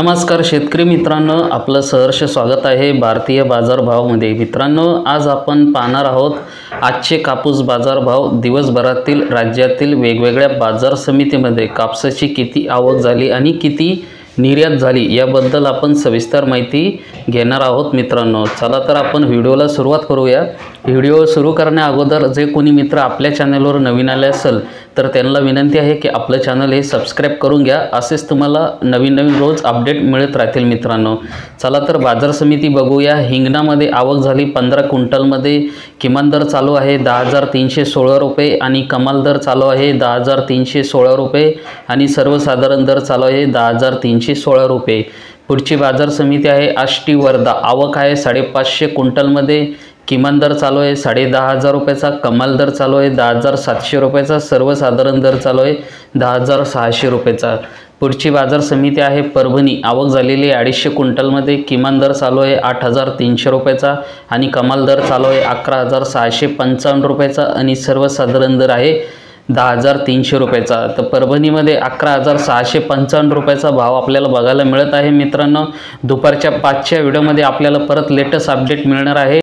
नमस्कार शेतकरी मित्रांनो आपलं सहर्ष स्वागत आहे भारतीय बाजारभावामध्ये. मित्रांनो आज आपण पाहणार आहोत आजचे कापूस बाजारभाव दिवसभरातील राज्यातील वेगवेगळ्या बाजार समितीमध्ये कापसाची किती आवक झाली आणि किती निर्यात झाली याबद्दल आपण सविस्तर माहिती घेणार आहोत मित्रांनो. चला तर आपण व्हिडिओला सुरुवात करूया. व्हिडिओ सुरू करण्या अगोदर जे कोणी मित्र आपल्या चॅनलवर नवीन आले असेल तर त्यांना विनंती आहे की आपलं चॅनल हे सबस्क्राईब करून घ्या. असेच तुम्हाला नवीन नवीन रोज अपडेट मिळत राहतील मित्रांनो. चला तर बाजार समिती बघूया. हिंगणामध्ये आवक झाली पंधरा क्विंटलमध्ये. किमान दर चालू आहे दहा हजार तीनशे सोळा रुपये आणि कमाल दर चालू आहे दहा हजार तीनशे सोळा रुपये आणि सर्वसाधारण दर चालू आहे दहा हजार तीनशे सोळा रुपये. पुढची बाजार समिती आहे आष्टी वर्धा. आवक आहे साडेपाचशे क्विंटलमध्ये. किमान दर चालू आहे साडे दहा हजार रुपयाचा कमाल दर चालू आहे दहा हजार सातशे रुपयाचा सर्वसाधारण दर चालू आहे दहा हजार सहाशे रुपयाचा. पुढची बाजार समिती आहे परभणी. आवक झालेली आहे अडीचशे क्विंटलमध्ये किमान दर चालू आहे आठ हजार तीनशे रुपयाचा आणि कमाल दर चालू आहे अकरा हजार सहाशे पंचावन्न रुपयाचा आणि सर्वसाधारण दर आहे दहा हजार तीनशे रुपयाचा. तर परभणीमध्ये अकरा हजार सहाशे पंचावन्न रुपयाचा भाव आपल्याला बघायला मिळत आहे. मित्रांनो दुपारच्या पाचच्या व्हिडिओमध्ये आपल्याला परत लेटेस्ट अपडेट मिळणार आहे.